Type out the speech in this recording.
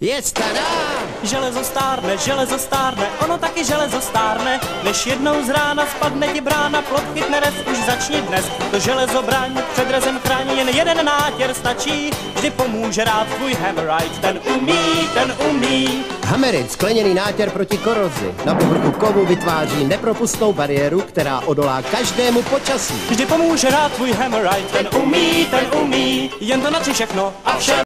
Je stará! Železo stárne, železo stárne, ono taky železo stárne. Než jednou z rána spadne ti brána, plot chytne rez, už začni dnes. To železo braň, před rezem chrání, jen jeden nátěr stačí. Vždy pomůže rád tvůj hammerite, ten umí, ten umí. Hamerit, skleněný nátěr proti korozi. Na povrchu kovu vytváří nepropustnou bariéru, která odolá každému počasí. Vždy pomůže rád tvůj hammerite, ten umí, ten umí. Jen to natři všechno a vše